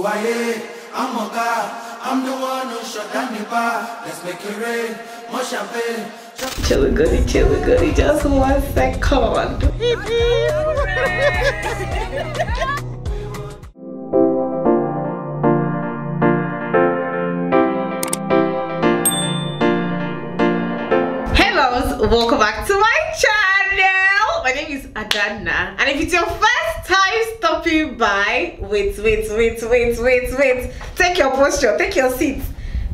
Kuwaye, I'm a guy. I'm the one who shut down the bar. Let's make it rain. More champagne. Chilly goody, chilly goody, just one second. Hello, welcome back to my channel. My name is Adanna, and if it's your first time stopping by, wait, wait, wait, wait, wait, wait. Take your posture, take your seat.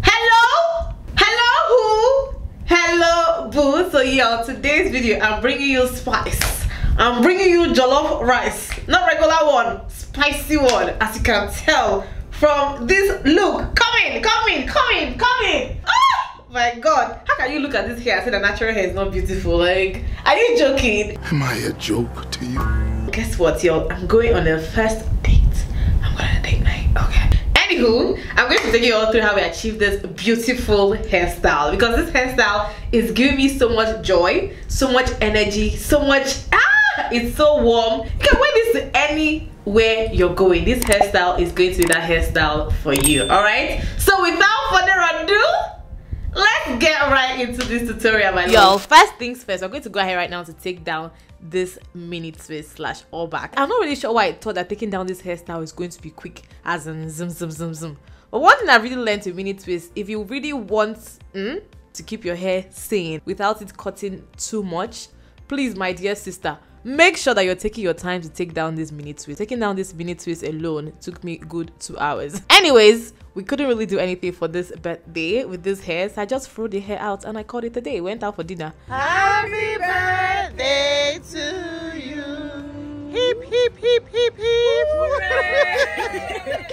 Hello, hello, who? Hello, boo. So yeah, today's video, I'm bringing you spice. I'm bringing you jollof rice, not regular one, spicy one, as you can tell from this look. Come in, come in, come in, come in. Oh my God, how can you look at this hair and say the natural hair is not beautiful? Like, are you joking? Am I a joke to you? Guess what, y'all? I'm going on a first date. I'm going on a date night. Okay. Anywho, I'm going to take you all through how we achieved this beautiful hairstyle because this hairstyle is giving me so much joy, so much energy, so much ah, it's so warm. You can wear this to anywhere you're going. This hairstyle is going to be that hairstyle for you. All right. So without further ado, let's get right into this tutorial, my Yo, first things first, we're going to go ahead right now to take down this mini twist slash all back. I'm not really sure why I thought that taking down this hairstyle is going to be quick as in zoom zoom zoom zoom. But one thing I really learned with mini twist, if you really want mm, to keep your hair sane without it cutting too much, please my dear sister, make sure that you're taking your time to take down this mini twist. Taking down this mini twist alone took me good two hours. Anyways, we couldn't really do anything for this birthday with this hair, so I just threw the hair out and I called it a day. Went out for dinner. Happy birthday to you. Hip, hip, hip, hip, hip.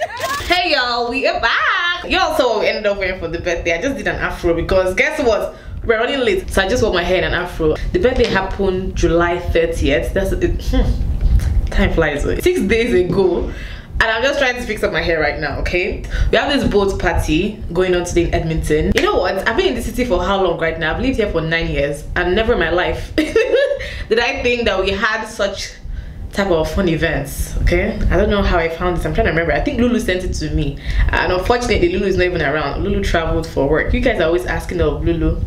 Hey y'all, we are back. Y'all saw what we ended up wearing for the birthday. I just did an afro because guess what? We're running late, so I just wore my hair in an afro. The birthday happened July 30th. That's it. Hmm, time flies away. Six days ago. And I'm just trying to fix up my hair right now, okay? We have this boat party going on today in Edmonton. You know what? I've been in the city for how long right now? I've lived here for nine years and never in my life did I think that we had such type of fun events okay? I don't know how i found this. I'm trying to remember. I think lulu sent it to me. And unfortunately lulu is not even around. Lulu traveled for work. You guys are always asking of lulu.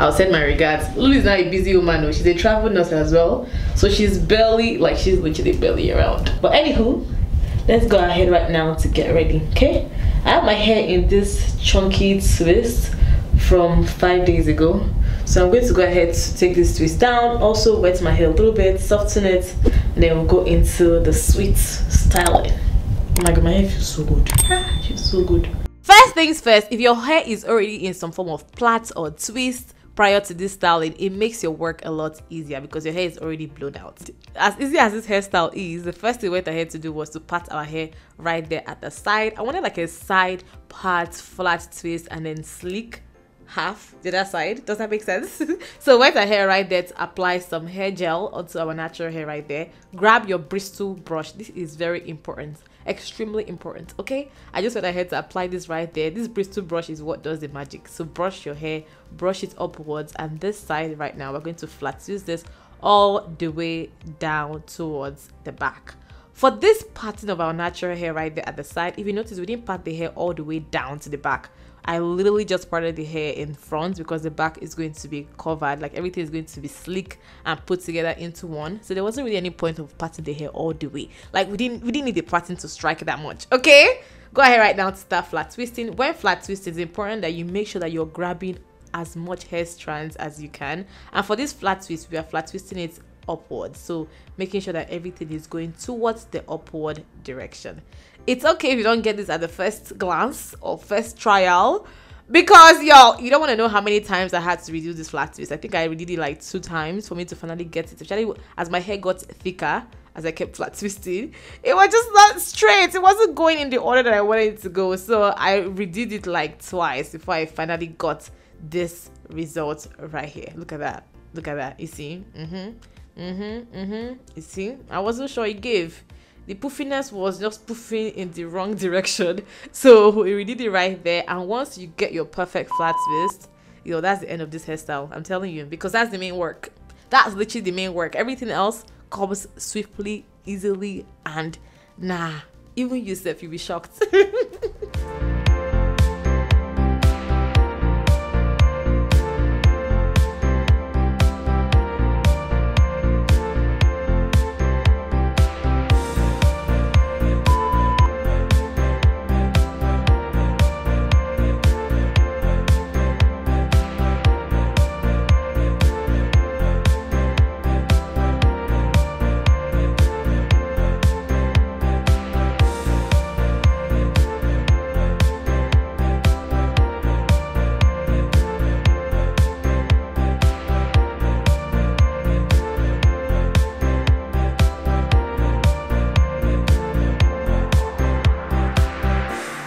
I'll send my regards. Lulu is not a busy woman though. She's a travel nurse as well. So she's barely like she's literally barely around. But anywho let's go ahead right now to get ready okay? I have my hair in this chunky twist from five days ago. So i'm going to go ahead to take this twist down also wet my hair a little bit soften it and then we'll go into the sweet styling. Oh my god my hair feels so good. Ah, feels so good. First things first if your hair is already in some form of plait or twist prior to this styling it makes your work a lot easier because your hair is already blown out. As easy as this hairstyle is the first thing we went ahead to do was to part our hair right there at the side. I wanted like a side part flat twist and then sleek half the other side. Does that make sense? So wet our hair right there to apply some hair gel onto our natural hair right there? Grab your bristle brush. This is very important. Extremely important okay? I just went ahead to apply this right there. This bristle brush is what does the magic. So brush your hair brush it upwards and this side right now we're going to flat use this all the way down towards the back. For this parting of our natural hair right there at the side if you notice we didn't part the hair all the way down to the back I literally just parted the hair in front because the back is going to be covered. Like everything is going to be sleek and put together into one. So there wasn't really any point of parting the hair all the way. Like we didn't we didn't need the parting to strike that much okay? Go ahead right now to start flat twisting. When flat twisting it's important that you make sure that you're grabbing as much hair strands as you can. And for this flat twist we are flat twisting it upward. So making sure that everything is going towards the upward direction. It's okay if you don't get this at the first glance or first trial because y'all you don't want to know how many times i had to redo this flat twist. I think i redid it like two times for me to finally get it. Especially as my hair got thicker as i kept flat twisting it was just not straight. It wasn't going in the order that i wanted it to go. So i redid it like twice before i finally got this result right here. Look at that. Look at that. You see? Mm-hmm mm-hmm mm-hmm. You see? I wasn't sure. It gave. The puffiness was just puffing in the wrong direction. So we did it right there. And once you get your perfect flat twist you know that's the end of this hairstyle. I'm telling you. Because that's the main work. That's literally the main work. Everything else comes swiftly easily and nah. Even yourself you'll be shocked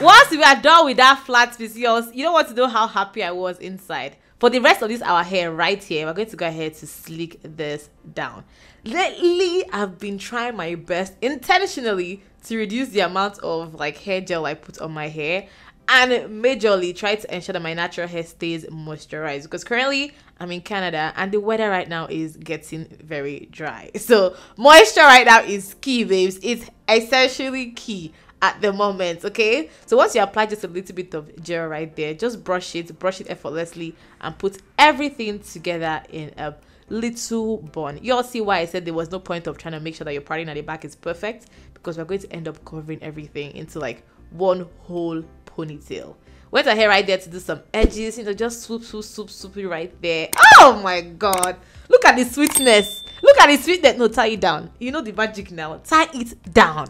once we are done with that flat piece yours you don't want to know how happy i was inside for the rest of this our hair right here we're going to go ahead to slick this down lately i've been trying my best intentionally to reduce the amount of like hair gel i put on my hair and majorly try to ensure that my natural hair stays moisturized because currently I'm in Canada and the weather right now is getting very dry. So moisture right now is key, babes. It's essentially key at the moment okay? So once you apply just a little bit of gel right there just brush it brush it effortlessly and put everything together in a little bun. You all see why i said there was no point of trying to make sure that your parting at the back is perfect? Because we're going to end up covering everything into like one whole ponytail. Went ahead right there to do some edges you know just swoop swoop swoop swoop right there. Oh my god! Look at the sweetness. Look at the sweetness no tie it down. You know the magic now. Tie it down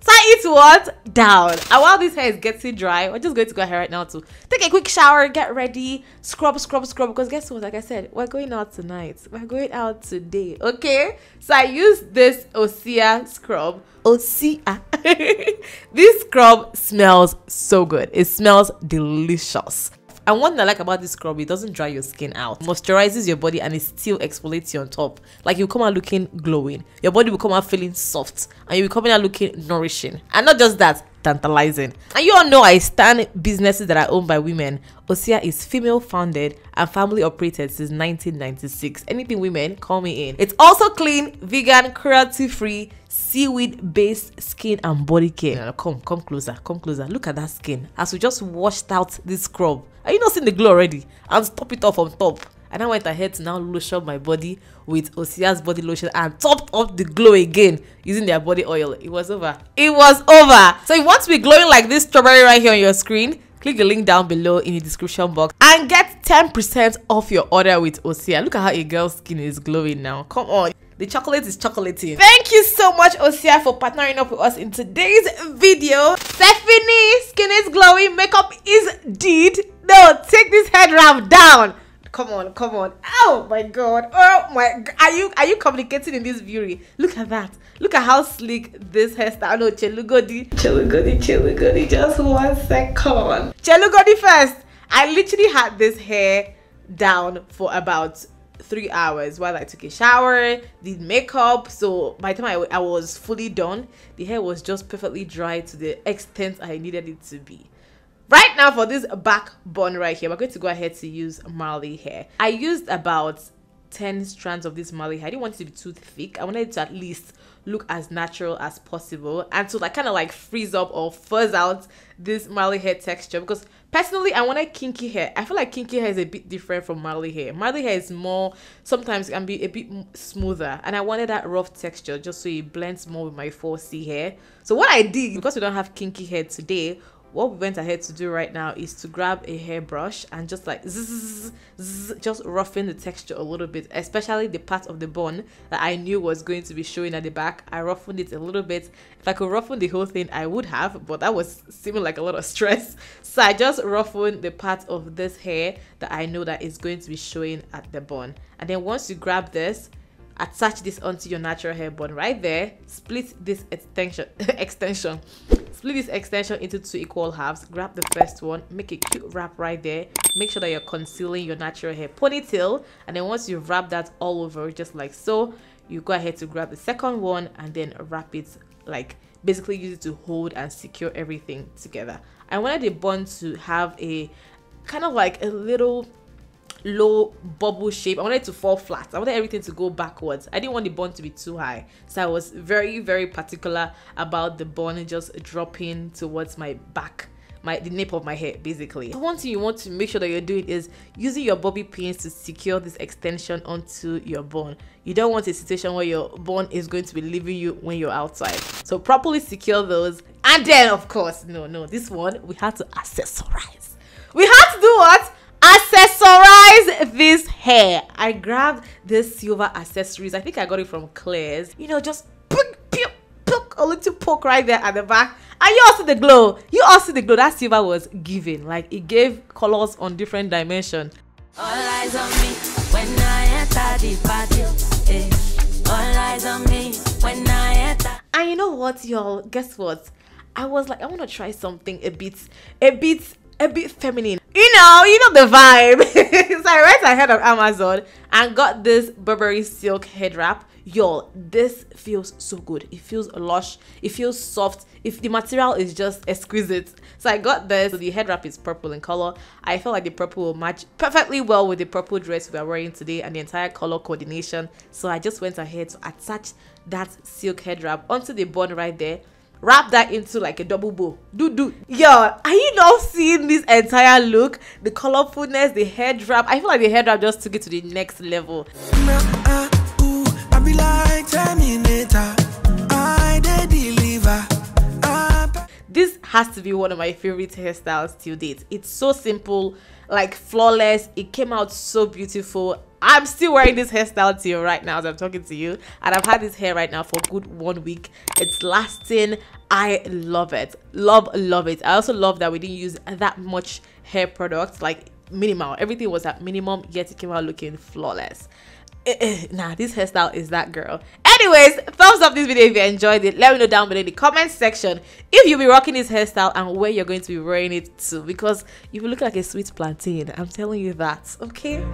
tie it what? Down. And while this hair is getting dry we're just going to go ahead right now to take a quick shower get ready scrub scrub scrub because guess what? Like i said we're going out tonight. We're going out today okay? So i use this osea scrub. Osea. This scrub smells so good. It smells delicious and one thing I like about this scrub, it doesn't dry your skin out. Moisturizes your body and it still exfoliates you on top. Like you come out looking glowing. Your body will come out feeling soft. And you will be coming out looking nourishing. And not just that, tantalizing. And you all know I stand businesses that are owned by women. Osea is female founded and family operated since 1996. Anything women, call me in. It's also clean, vegan, cruelty free, seaweed based skin and body care. Now, come, come closer, come closer. Look at that skin. As we just washed out this scrub. Are you not seeing the glow already? And stop it off on top. And I went ahead to now lotion my body with Osea's body lotion and topped up the glow again using their body oil. It was over. It was over. So if you want to be glowing like this strawberry right here on your screen, click the link down below in the description box and get 10% off your order with Osea. Look at how a girl's skin is glowing now. Come on. The chocolate is chocolating. Thank you so much, Osea, for partnering up with us in today's video. Stephanie, skin is glowing, makeup is deed. No, take this head wrap down. Come on, come on. Oh my god. Oh my are you are you communicating in this beauty? Look at that. Look at how sleek this hairstyle. No, Chelugodi. Chelugodi, Chelugodi. Just one second. Chelugodi first. I literally had this hair down for about three hours while I took a shower, did makeup. So by the time I, I was fully done, the hair was just perfectly dry to the extent I needed it to be. Right now for this back bun right here, we're going to go ahead to use Marley hair. I used about 10 strands of this Marley hair. I didn't want it to be too thick. I wanted it to at least look as natural as possible and so like kind of like freeze up or fuzz out this Marley hair texture because personally I wanted kinky hair. I feel like kinky hair is a bit different from Marley hair. Marley hair is more sometimes can be a bit smoother and I wanted that rough texture just so it blends more with my 4C hair. So what I did because we don't have kinky hair today what we went ahead to do right now is to grab a hairbrush and just like zzz, zzz, just roughen the texture a little bit especially the part of the bun that i knew was going to be showing at the back. I roughened it a little bit. If i could roughen the whole thing i would have but that was seeming like a lot of stress. So i just roughened the part of this hair that i know that is going to be showing at the bun. And then once you grab this attach this onto your natural hair bun right there. Split this extension extension split this extension into two equal halves. Grab the first one. Make a cute wrap right there. Make sure that you're concealing your natural hair. Ponytail. And then once you've wrapped that all over just like so you go ahead to grab the second one and then wrap it like basically use it to hold and secure everything together. I wanted the bun to have a kind of like a little low bubble shape. I wanted to fall flat. I wanted everything to go backwards. I didn't want the bun to be too high. So I was very, very particular about the bun just dropping towards my back my the nape of my hair basically one thing you want to make sure that you're doing is using your bobby pins to secure this extension onto your bun you don't want a situation where your bun is going to be leaving you when you're outside so properly secure those and then of course no no this one we had to accessorize we had to do what accessorize this hair. I grabbed this silver accessories. I think i got it from claire's. You know just poke, poke, poke, a little poke right there at the back. And you also the glow. You also the glow. That silver was giving. Like it gave colors on different dimensions. All eyes on me when i enter the party eh. all eyes on me when i enter. And you know what y'all? Guess what? I was like i want to try something a bit a bit a bit feminine. You know, you know the vibe. so I went ahead of Amazon and got this Burberry silk head wrap. Y'all, this feels so good. It feels lush. It feels soft. If the material is just exquisite. So I got this. So the head wrap is purple in color. I felt like the purple will match perfectly well with the purple dress we are wearing today and the entire color coordination. So I just went ahead to attach that silk head wrap onto the bun right there wrap that into like a double bow. Do do. Yo are you not seeing this entire look? The colorfulness the head wrap i feel like the head wrap just took it to the next level. This has to be one of my favorite hairstyles till date. It's so simple like flawless. It came out so beautiful I'm still wearing this hairstyle to you right now as I'm talking to you. And I've had this hair right now for good one week. It's lasting. I love it. Love, love it. I also love that we didn't use that much hair product like minimal. Everything was at minimum, yet it came out looking flawless. Eh, eh, nah, this hairstyle is that girl. Anyways, thumbs up this video if you enjoyed it. Let me know down below in the comment section if you'll be rocking this hairstyle and where you're going to be wearing it to. Because you look like a sweet plantain. I'm telling you that, okay?